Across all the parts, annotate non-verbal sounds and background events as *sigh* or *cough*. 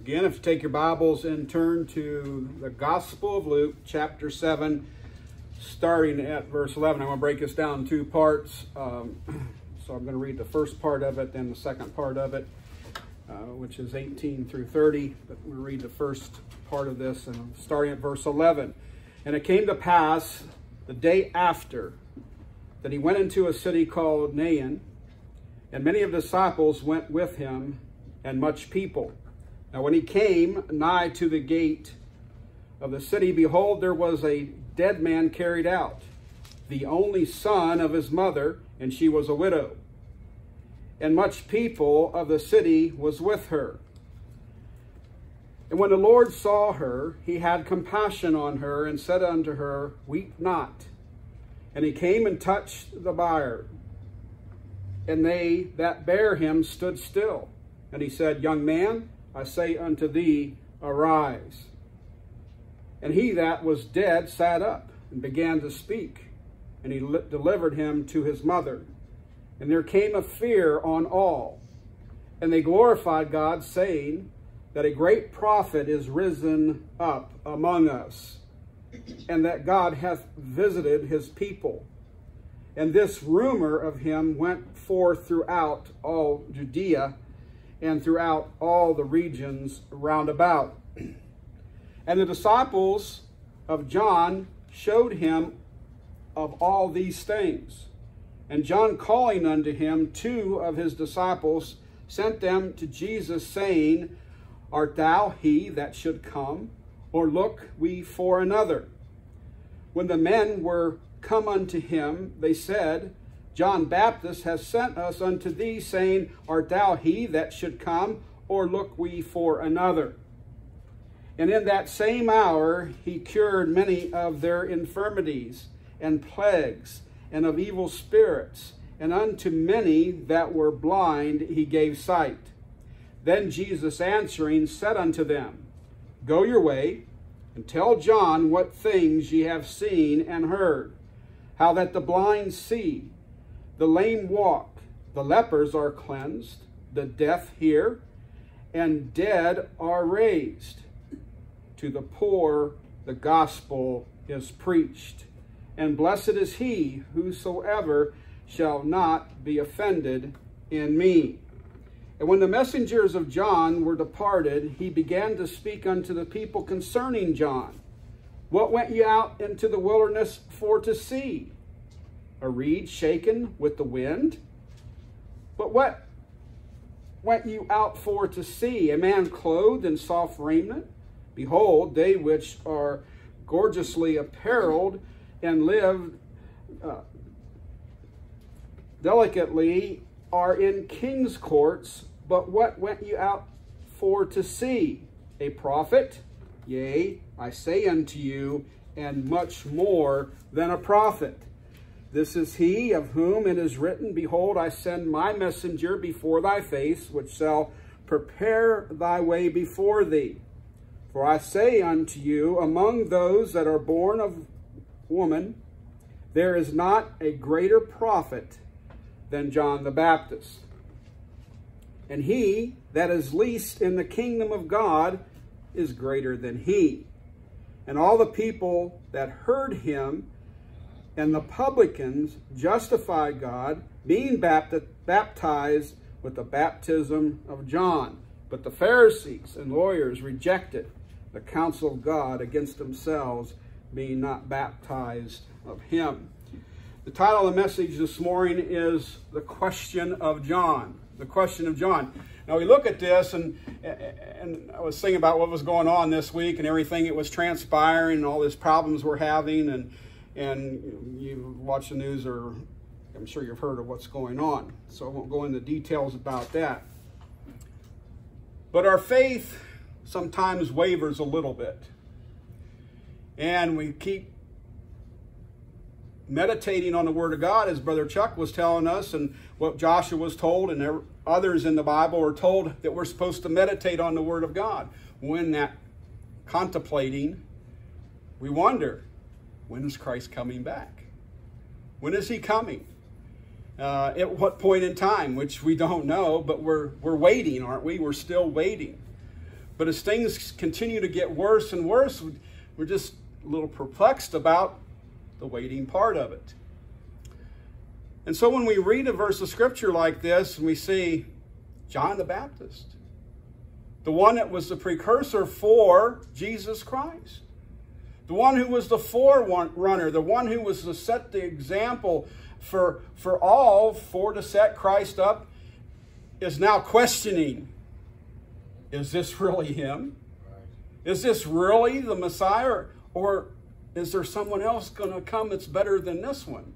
Again, if you take your Bibles and turn to the Gospel of Luke, chapter 7, starting at verse 11. I'm going to break this down in two parts. Um, *clears throat* so I'm going to read the first part of it, then the second part of it, uh, which is 18 through 30. But we'll read the first part of this, and starting at verse 11. And it came to pass the day after that he went into a city called Nain, and many of the disciples went with him, and much people. Now when he came nigh to the gate of the city, behold, there was a dead man carried out, the only son of his mother, and she was a widow. And much people of the city was with her. And when the Lord saw her, he had compassion on her, and said unto her, Weep not. And he came and touched the bier, and they that bare him stood still. And he said, Young man, I say unto thee, arise. And he that was dead sat up and began to speak, and he delivered him to his mother. And there came a fear on all, and they glorified God, saying that a great prophet is risen up among us, and that God hath visited his people. And this rumor of him went forth throughout all Judea and throughout all the regions round about. *clears throat* And the disciples of John showed him of all these things. And John calling unto him two of his disciples sent them to Jesus, saying, Art thou he that should come, or look we for another? When the men were come unto him, they said, John Baptist has sent us unto thee, saying, Art thou he that should come, or look we for another? And in that same hour he cured many of their infirmities and plagues and of evil spirits, and unto many that were blind he gave sight. Then Jesus answering said unto them, Go your way, and tell John what things ye have seen and heard, how that the blind see, the lame walk, the lepers are cleansed, the deaf hear, and dead are raised. To the poor the gospel is preached. And blessed is he whosoever shall not be offended in me. And when the messengers of John were departed, he began to speak unto the people concerning John. What went ye out into the wilderness for to see? A reed shaken with the wind? But what went you out for to see? A man clothed in soft raiment? Behold, they which are gorgeously apparelled and live uh, delicately are in king's courts. But what went you out for to see? A prophet? Yea, I say unto you, and much more than a prophet. This is he of whom it is written, Behold, I send my messenger before thy face, which shall prepare thy way before thee. For I say unto you, among those that are born of woman, there is not a greater prophet than John the Baptist. And he that is least in the kingdom of God is greater than he. And all the people that heard him and the publicans justified God, being baptized with the baptism of John. But the Pharisees and lawyers rejected the counsel of God against themselves, being not baptized of him. The title of the message this morning is The Question of John. The Question of John. Now we look at this, and, and I was thinking about what was going on this week and everything that was transpiring and all these problems we're having, and and you watch the news or I'm sure you've heard of what's going on. So I won't go into details about that. But our faith sometimes wavers a little bit. And we keep meditating on the Word of God, as Brother Chuck was telling us, and what Joshua was told, and others in the Bible are told that we're supposed to meditate on the Word of God. When that contemplating, we wonder, when is Christ coming back? When is he coming? Uh, at what point in time, which we don't know, but we're, we're waiting, aren't we? We're still waiting. But as things continue to get worse and worse, we're just a little perplexed about the waiting part of it. And so when we read a verse of scripture like this and we see John the Baptist, the one that was the precursor for Jesus Christ, the one who was the forerunner, the one who was to set the example for, for all for to set Christ up, is now questioning is this *laughs* really him? Is this really the Messiah? Or is there someone else going to come that's better than this one?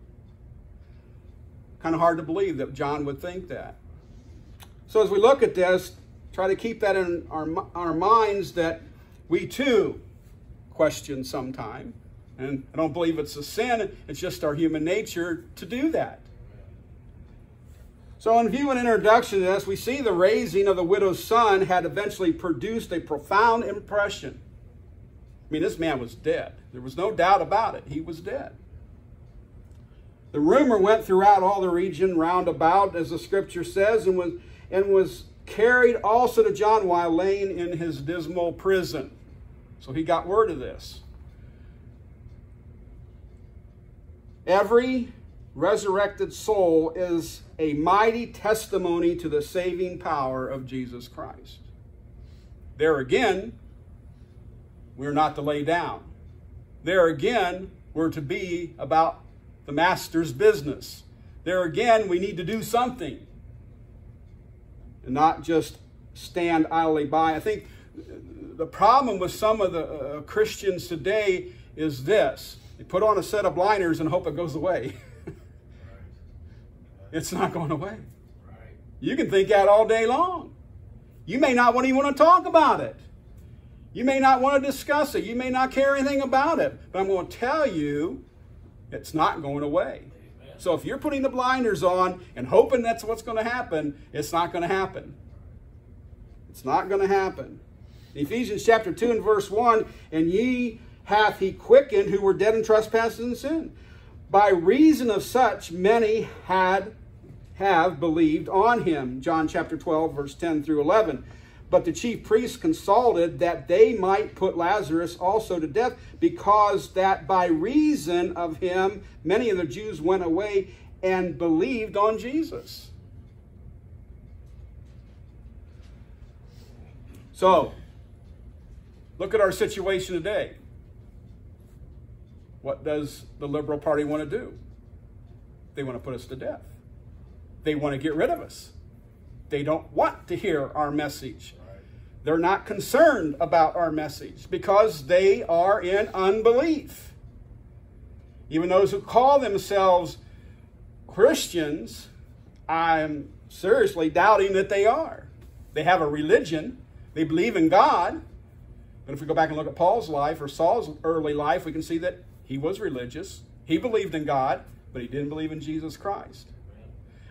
Kind of hard to believe that John would think that. So as we look at this, try to keep that in our, our minds that we too question sometime. And I don't believe it's a sin, it's just our human nature to do that. So, in view and introduction to this, we see the raising of the widow's son had eventually produced a profound impression. I mean, this man was dead. There was no doubt about it. He was dead. The rumor went throughout all the region round about, as the scripture says, and was, and was carried also to John while laying in his dismal prison. So he got word of this. Every resurrected soul is a mighty testimony to the saving power of Jesus Christ. There again, we're not to lay down. There again, we're to be about the master's business. There again, we need to do something and not just stand idly by. I think the problem with some of the uh, Christians today is this they put on a set of blinders and hope it goes away. *laughs* it's not going away. You can think that all day long. You may not want to even want to talk about it. You may not want to discuss it. You may not care anything about it. But I'm going to tell you it's not going away. Amen. So if you're putting the blinders on and hoping that's what's going to happen, it's not going to happen. It's not going to happen. Ephesians chapter 2 and verse 1, and ye hath he quickened who were dead in trespasses and sin. By reason of such, many had have believed on him. John chapter 12, verse 10 through 11. But the chief priests consulted that they might put Lazarus also to death, because that by reason of him many of the Jews went away and believed on Jesus. So, look at our situation today. What does the Liberal Party want to do? They want to put us to death. They want to get rid of us. They don't want to hear our message. They're not concerned about our message because they are in unbelief. Even those who call themselves Christians, I'm seriously doubting that they are. They have a religion, they believe in God. But if we go back and look at Paul's life or Saul's early life, we can see that he was religious. He believed in God, but he didn't believe in Jesus Christ.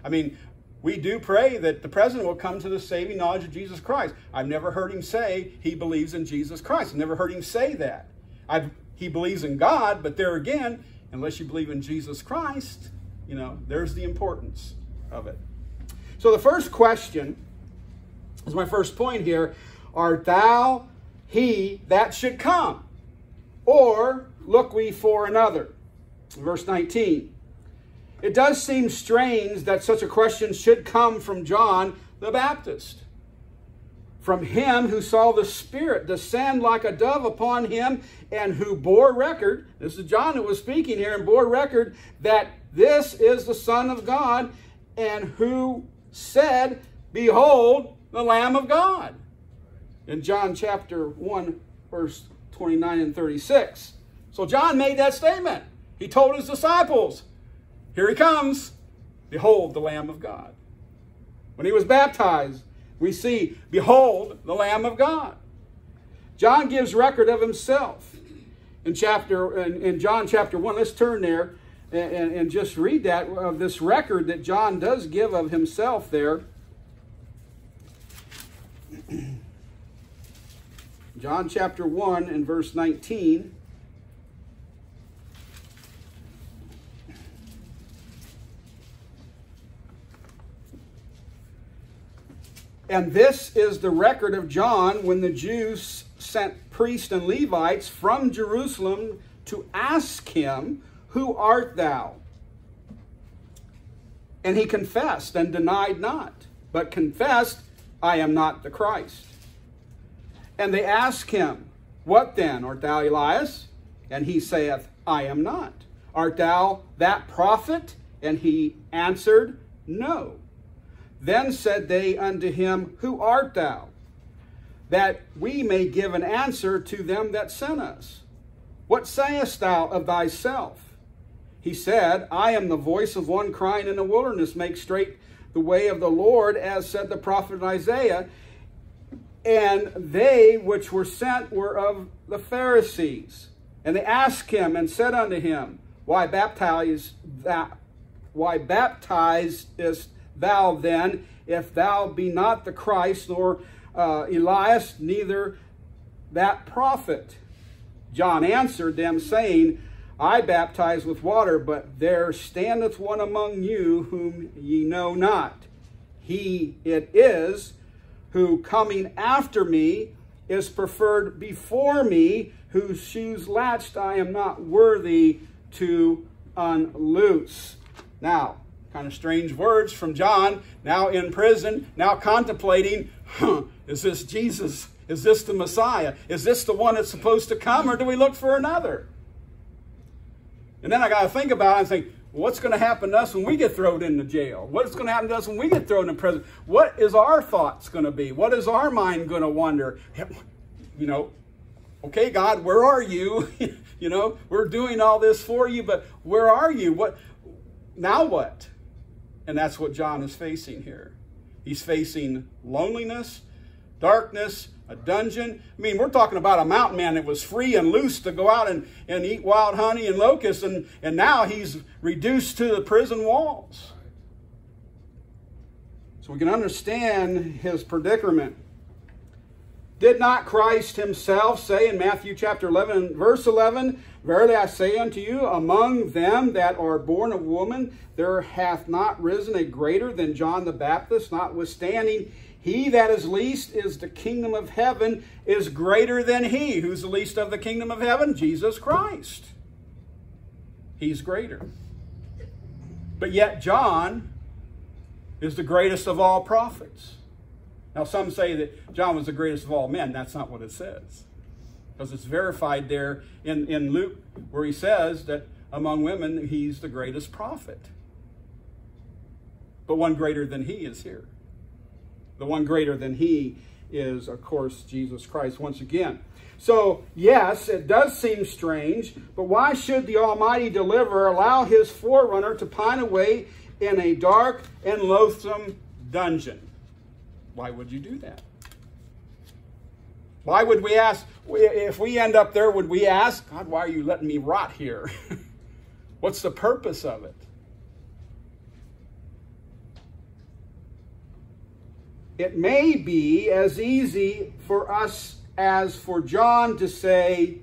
I mean, we do pray that the president will come to the saving knowledge of Jesus Christ. I've never heard him say he believes in Jesus Christ. I've never heard him say that. I've, he believes in God, but there again, unless you believe in Jesus Christ, you know, there's the importance of it. So the first question is my first point here. Art thou he that should come? Or look we for another? Verse 19. It does seem strange that such a question should come from John the Baptist. From him who saw the Spirit descend like a dove upon him and who bore record, this is John who was speaking here, and bore record that this is the Son of God, and who said, Behold, the Lamb of God. In John chapter 1, verse 29 and 36. So John made that statement. He told his disciples, here he comes. Behold the Lamb of God. When he was baptized, we see, Behold the Lamb of God. John gives record of himself in chapter in, in John chapter 1. Let's turn there and, and, and just read that of this record that John does give of himself there. *clears throat* John chapter 1 and verse 19. And this is the record of John when the Jews sent priests and Levites from Jerusalem to ask him, Who art thou? And he confessed and denied not, but confessed, I am not the Christ. And they ask him, What then? Art thou Elias? And he saith, I am not. Art thou that prophet? And he answered, No. Then said they unto him, Who art thou? That we may give an answer to them that sent us. What sayest thou of thyself? He said, I am the voice of one crying in the wilderness, make straight the way of the Lord, as said the prophet Isaiah. And they which were sent were of the Pharisees. And they asked him and said unto him, Why baptize thou, why baptizest thou then, if thou be not the Christ, nor uh, Elias, neither that prophet? John answered them, saying, I baptize with water, but there standeth one among you whom ye know not. He it is who coming after me is preferred before me, whose shoes latched I am not worthy to unloose. Now, kind of strange words from John, now in prison, now contemplating, huh, is this Jesus? Is this the Messiah? Is this the one that's supposed to come, or do we look for another? And then I got to think about it and think, what's going to happen to us when we get thrown into jail? What's going to happen to us when we get thrown in prison? What is our thoughts going to be? What is our mind going to wonder? You know, okay, God, where are you? *laughs* you know, we're doing all this for you, but where are you? What now what? And that's what John is facing here. He's facing loneliness, darkness, a dungeon. I mean, we're talking about a mountain man that was free and loose to go out and, and eat wild honey and locusts, and, and now he's reduced to the prison walls. So we can understand his predicament. Did not Christ himself say in Matthew chapter 11 verse 11, Verily I say unto you, among them that are born of woman, there hath not risen a greater than John the Baptist, notwithstanding he that is least is the kingdom of heaven is greater than he. Who's the least of the kingdom of heaven? Jesus Christ. He's greater. But yet John is the greatest of all prophets. Now some say that John was the greatest of all men. That's not what it says. Because it's verified there in, in Luke where he says that among women he's the greatest prophet. But one greater than he is here. The one greater than he is, of course, Jesus Christ once again. So, yes, it does seem strange, but why should the Almighty Deliverer allow his forerunner to pine away in a dark and loathsome dungeon? Why would you do that? Why would we ask, if we end up there, would we ask, God, why are you letting me rot here? *laughs* What's the purpose of it? It may be as easy for us as for John to say,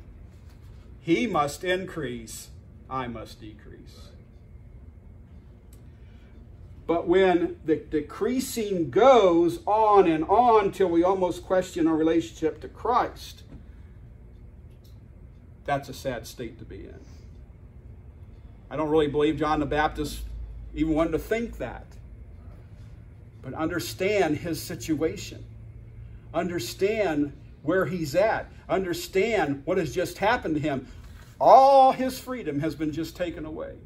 He must increase, I must decrease. But when the decreasing goes on and on till we almost question our relationship to Christ, that's a sad state to be in. I don't really believe John the Baptist even wanted to think that but understand his situation. Understand where he's at. Understand what has just happened to him. All his freedom has been just taken away.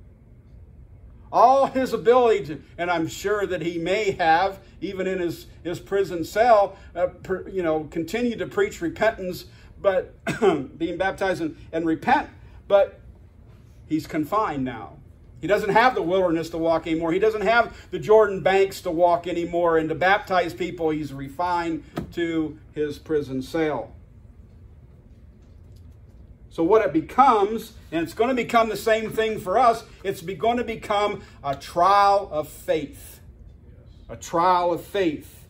All his ability to, and I'm sure that he may have, even in his, his prison cell, uh, per, you know, continue to preach repentance, but *clears throat* being baptized and, and repent, but he's confined now. He doesn't have the wilderness to walk anymore. He doesn't have the Jordan banks to walk anymore and to baptize people. He's refined to his prison cell. So what it becomes, and it's going to become the same thing for us, it's going to become a trial of faith. A trial of faith.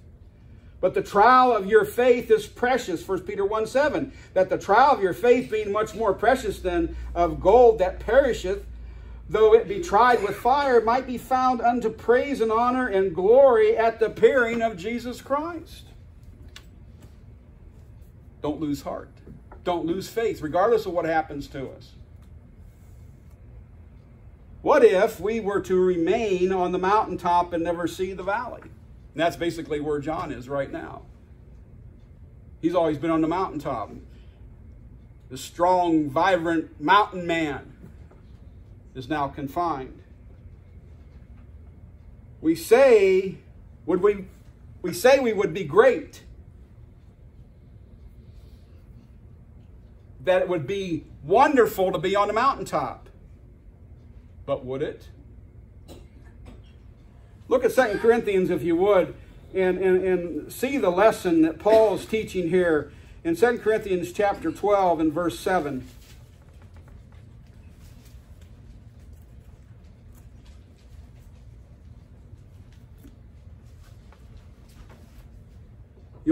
But the trial of your faith is precious, 1 Peter 1 7. That the trial of your faith being much more precious than of gold that perisheth, though it be tried with fire, might be found unto praise and honor and glory at the appearing of Jesus Christ. Don't lose heart. Don't lose faith, regardless of what happens to us. What if we were to remain on the mountaintop and never see the valley? And that's basically where John is right now. He's always been on the mountaintop. The strong, vibrant mountain man is now confined. We say, would we, we say we would be great. That it would be wonderful to be on the mountaintop. But would it? Look at Second Corinthians, if you would, and, and, and see the lesson that Paul is teaching here in Second Corinthians chapter 12 and verse 7.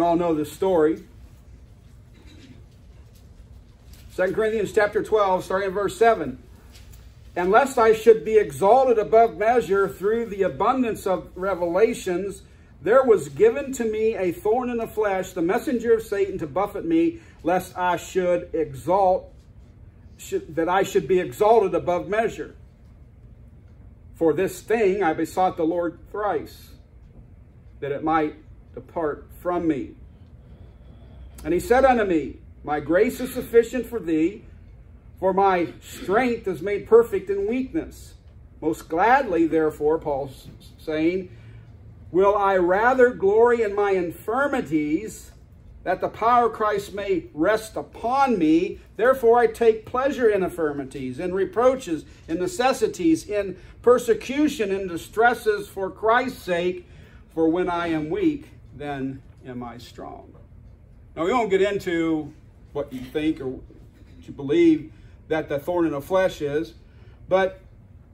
You all know this story. 2 Corinthians chapter 12, starting at verse 7. And lest I should be exalted above measure through the abundance of revelations, there was given to me a thorn in the flesh, the messenger of Satan to buffet me, lest I should exalt, should, that I should be exalted above measure. For this thing I besought the Lord thrice, that it might depart from me. And he said unto me, My grace is sufficient for thee, for my strength is made perfect in weakness. Most gladly, therefore, Paul's saying, will I rather glory in my infirmities, that the power of Christ may rest upon me. Therefore I take pleasure in infirmities, in reproaches, in necessities, in persecution, in distresses for Christ's sake. For when I am weak, then am I strong. Now, we won't get into what you think or what you believe that the thorn in the flesh is, but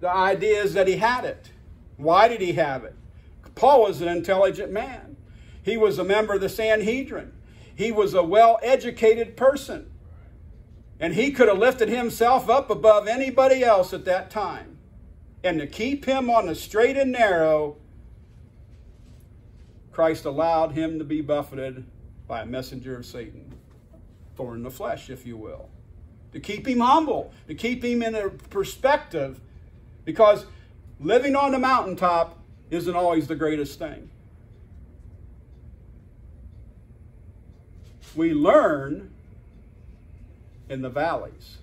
the idea is that he had it. Why did he have it? Paul was an intelligent man. He was a member of the Sanhedrin. He was a well educated person. And he could have lifted himself up above anybody else at that time. And to keep him on the straight and narrow, Christ allowed him to be buffeted by a messenger of Satan. Thorn in the flesh, if you will. To keep him humble, to keep him in a perspective. Because living on the mountaintop isn't always the greatest thing. We learn in the valleys.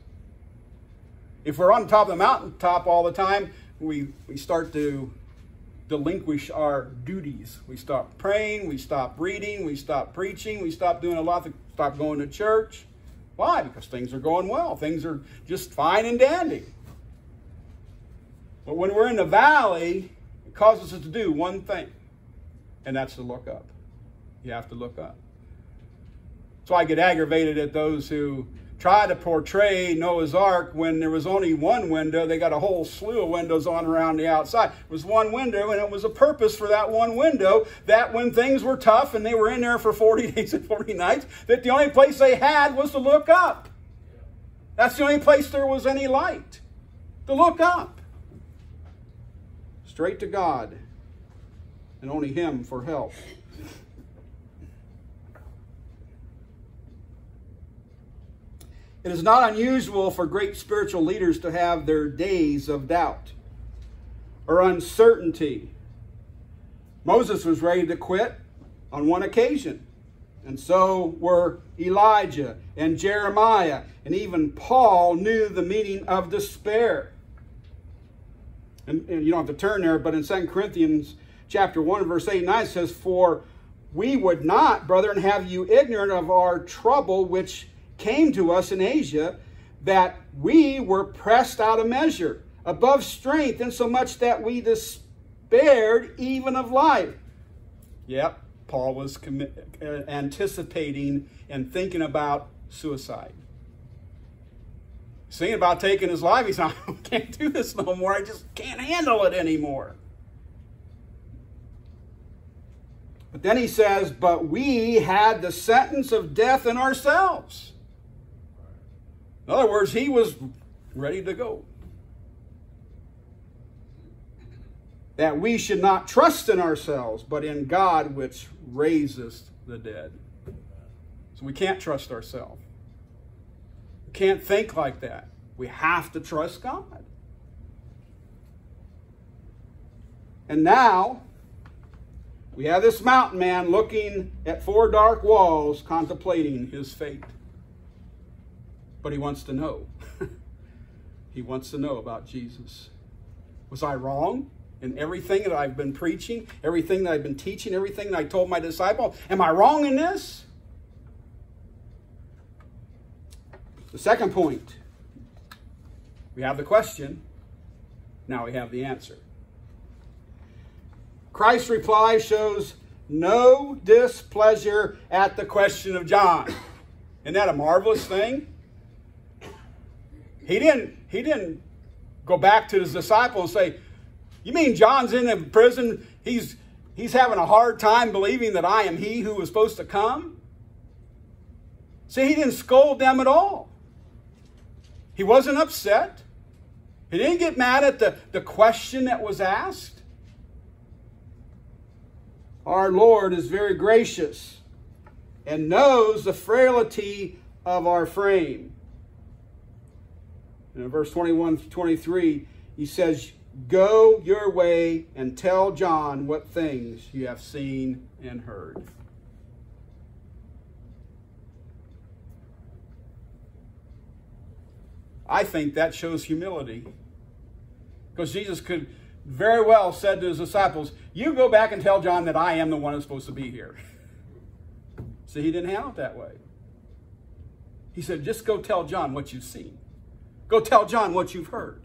If we're on top of the mountaintop all the time, we, we start to delinquish our duties. We stop praying, we stop reading, we stop preaching, we stop doing a lot, of, stop going to church. Why? Because things are going well. Things are just fine and dandy. But when we're in the valley, it causes us to do one thing, and that's to look up. You have to look up. So I get aggravated at those who try to portray Noah's Ark when there was only one window. They got a whole slew of windows on around the outside. It was one window, and it was a purpose for that one window that when things were tough and they were in there for 40 *laughs* days and 40 nights, that the only place they had was to look up. That's the only place there was any light, to look up. Straight to God, and only Him for help. It is not unusual for great spiritual leaders to have their days of doubt or uncertainty. Moses was ready to quit on one occasion, and so were Elijah and Jeremiah, and even Paul knew the meaning of despair. And, and you don't have to turn there, but in 2 Corinthians chapter 1, verse 8 and 9 says, For we would not, brethren, have you ignorant of our trouble which came to us in Asia that we were pressed out of measure, above strength, insomuch that we despaired even of life. Yep, Paul was uh, anticipating and thinking about suicide. Thinking about taking his life, he's *laughs* like, I can't do this no more. I just can't handle it anymore. But then he says, But we had the sentence of death in ourselves. In other words, he was ready to go. that we should not trust in ourselves, but in God which raiseth the dead. So we can't trust ourselves. We can't think like that. We have to trust God. And now, we have this mountain man looking at four dark walls, contemplating his fate. But he wants to know. *laughs* he wants to know about Jesus. Was I wrong in everything that I've been preaching, everything that I've been teaching, everything that I told my disciple? Am I wrong in this? The second point we have the question, now we have the answer. Christ's reply shows no displeasure at the question of John. Isn't that a marvelous thing? He didn't, he didn't go back to his disciple and say, You mean John's in prison? He's, he's having a hard time believing that I am he who was supposed to come? See, he didn't scold them at all. He wasn't upset. He didn't get mad at the, the question that was asked. Our Lord is very gracious and knows the frailty of our frame. And in verse 21 23, he says, Go your way and tell John what things you have seen and heard. I think that shows humility. Because Jesus could very well said to his disciples, You go back and tell John that I am the one who's supposed to be here. See, he didn't handle it that way. He said, Just go tell John what you've seen. Go tell John what you've heard.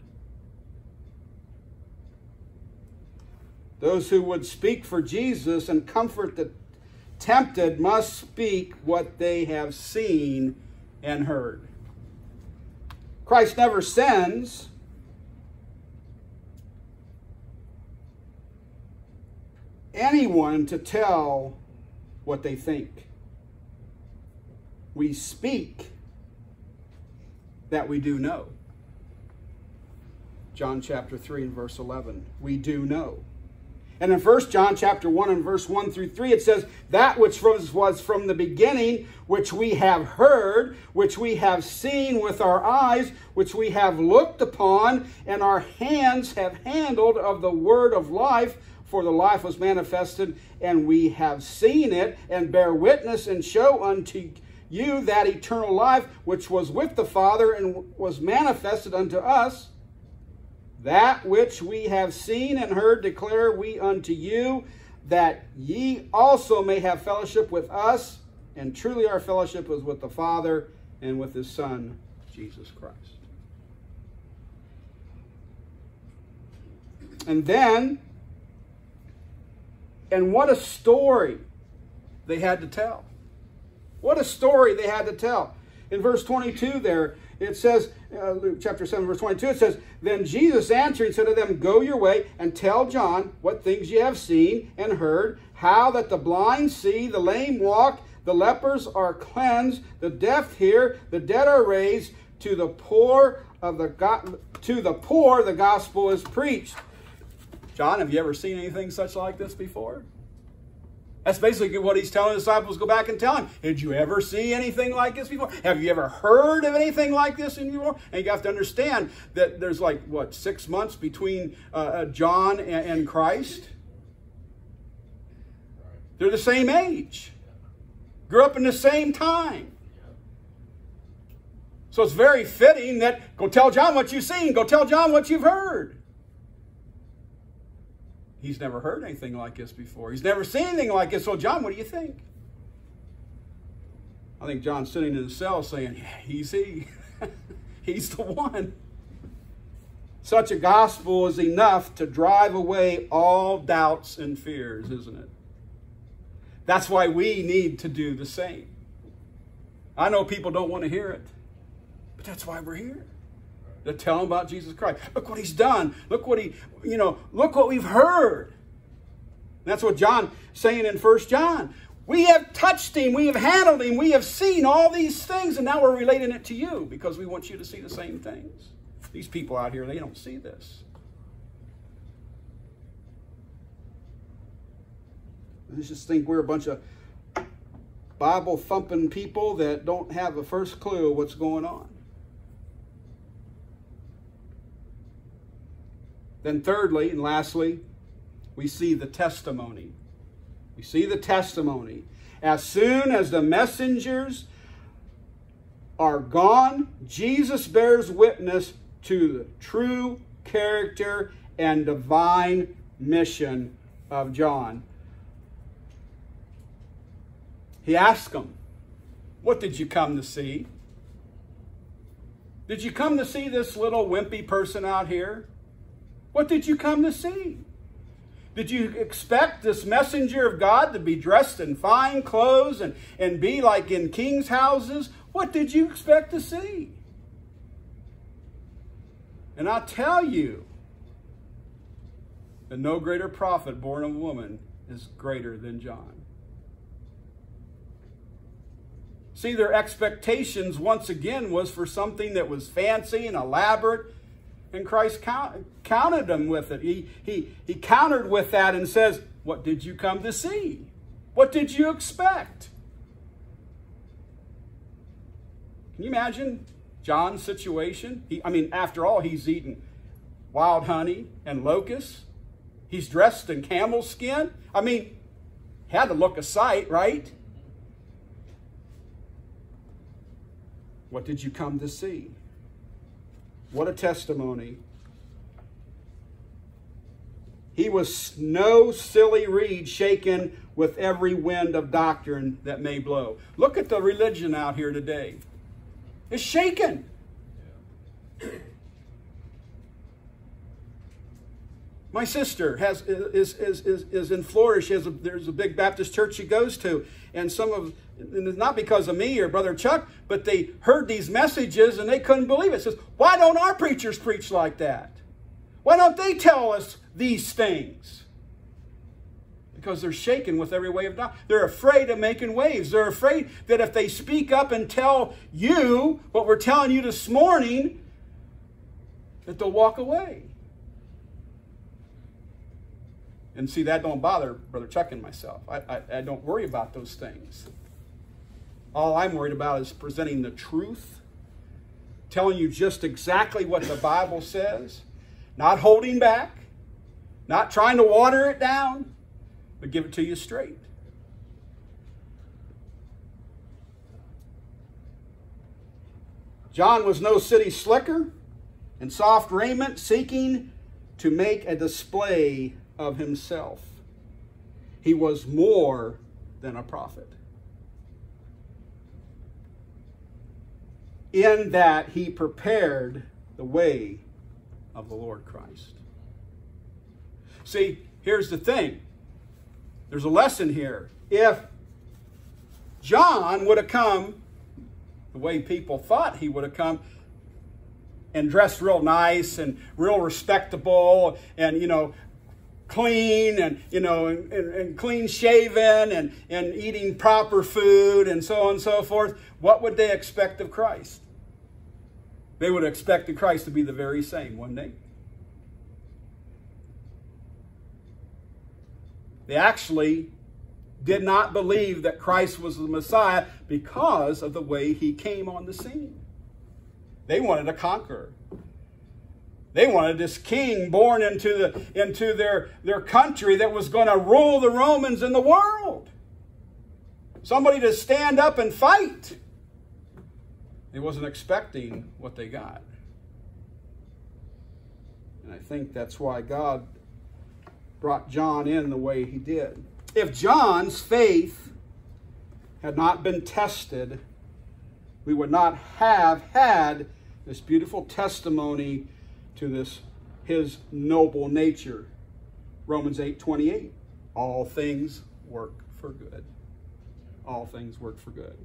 Those who would speak for Jesus and comfort the tempted must speak what they have seen and heard. Christ never sends anyone to tell what they think. We speak that we do know. John chapter 3 and verse 11. We do know. And in 1 John chapter 1 and verse 1 through 3, it says, That which was from the beginning, which we have heard, which we have seen with our eyes, which we have looked upon, and our hands have handled of the word of life, for the life was manifested, and we have seen it, and bear witness and show unto you that eternal life which was with the Father and was manifested unto us. That which we have seen and heard declare we unto you, that ye also may have fellowship with us. And truly our fellowship is with the Father and with his Son, Jesus Christ. And then, and what a story they had to tell. What a story they had to tell. In verse 22 there, it says, uh, Luke chapter 7, verse 22, it says, Then Jesus answering said to them, Go your way and tell John what things ye have seen and heard, how that the blind see, the lame walk, the lepers are cleansed, the deaf hear, the dead are raised, to the poor of the go- to the poor the gospel is preached. John, have you ever seen anything such like this before? That's basically what he's telling the disciples. Go back and tell him. Did you ever see anything like this before? Have you ever heard of anything like this before? And you have to understand that there's like, what, six months between uh, uh, John and, and Christ? They're the same age. Grew up in the same time. So it's very fitting that go tell John what you've seen. Go tell John what you've heard. He's never heard anything like this before. He's never seen anything like this. So, John, what do you think? I think John's sitting in the cell saying, yeah, he's he. *laughs* he's the one. Such a gospel is enough to drive away all doubts and fears, isn't it? That's why we need to do the same. I know people don't want to hear it, but that's why we're here to tell them about Jesus Christ. Look what he's done. Look what he, you know, look what we've heard. That's what John saying in First John. We have touched him, we have handled him, we have seen all these things, and now we're relating it to you because we want you to see the same things. These people out here, they don't see this. I just think we're a bunch of Bible thumping people that don't have the first clue what's going on. Then, thirdly and lastly, we see the testimony. We see the testimony. As soon as the messengers are gone, Jesus bears witness to the true character and divine mission of John. He asked them, What did you come to see? Did you come to see this little wimpy person out here? What did you come to see? Did you expect this messenger of God to be dressed in fine clothes and, and be like in king's houses? What did you expect to see? And I tell you that no greater prophet born of woman is greater than John. See, their expectations once again was for something that was fancy and elaborate and Christ count, counted them with it. He, he, he countered with that and says, What did you come to see? What did you expect? Can you imagine John's situation? He, I mean, after all, he's eaten wild honey and locusts. He's dressed in camel skin. I mean, had to look a sight, right? What did you come to see? What a testimony. He was no silly reed shaken with every wind of doctrine that may blow. Look at the religion out here today. It's shaken. My sister has is is is, is in Florida. She has a, there's a big Baptist church she goes to, and some of and it's not because of me or Brother Chuck, but they heard these messages and they couldn't believe it. it says, why don't our preachers preach like that? Why don't they tell us these things? Because they're shaken with every way of doctrine. They're afraid of making waves. They're afraid that if they speak up and tell you what we're telling you this morning, that they'll walk away. And see, that don't bother Brother Chuck and myself. I, I, I don't worry about those things. All I'm worried about is presenting the truth, telling you just exactly what the Bible says, not holding back, not trying to water it down, but give it to you straight. John was no city slicker in soft raiment, seeking to make a display of himself. He was more than a prophet. In that he prepared the way of the Lord Christ. See, here's the thing there's a lesson here. If John would have come the way people thought he would have come, and dressed real nice and real respectable and, you know, clean and, you know, and, and, and, clean shaven and, and eating proper food and so on and so forth, what would they expect of Christ? They would have expected Christ to be the very same, wouldn't they? They actually did not believe that Christ was the Messiah because of the way he came on the scene. They wanted a conqueror. They wanted this king born into, the, into their, their country that was going to rule the Romans in the world. Somebody to stand up and fight. They wasn't expecting what they got. And I think that's why God brought John in the way he did. If John's faith had not been tested, we would not have had this beautiful testimony to this his noble nature. Romans 8 28. All things work for good. All things work for good.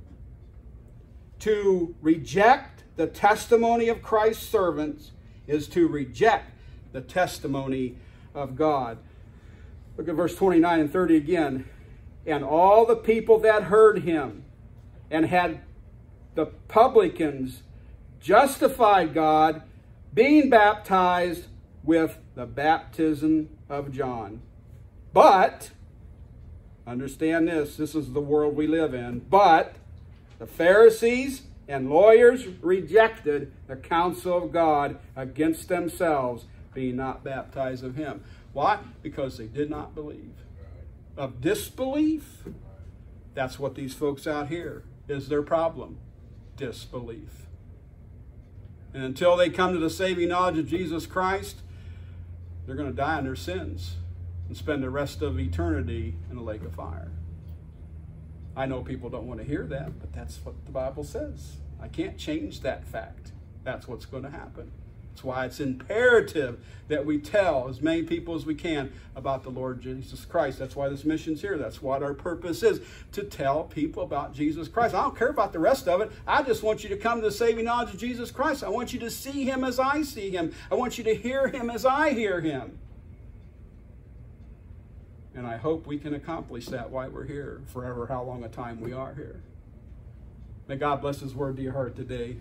To reject the testimony of Christ's servants is to reject the testimony of God. Look at verse 29 and 30 again. And all the people that heard him and had the publicans justified God being baptized with the baptism of John. But Understand this. This is the world we live in. But the Pharisees and lawyers rejected the counsel of God against themselves, being not baptized of him. Why? Because they did not believe. Of disbelief, that's what these folks out here is their problem. Disbelief. And until they come to the saving knowledge of Jesus Christ, they're going to die in their sins and spend the rest of eternity in a lake of fire. I know people don't want to hear that, but that's what the Bible says. I can't change that fact. That's what's going to happen. That's why it's imperative that we tell as many people as we can about the Lord Jesus Christ. That's why this mission's here. That's what our purpose is, to tell people about Jesus Christ. I don't care about the rest of it. I just want you to come to the saving knowledge of Jesus Christ. I want you to see him as I see him. I want you to hear him as I hear him. And I hope we can accomplish that while we're here, forever how long a time we are here. May God bless his word to your heart today.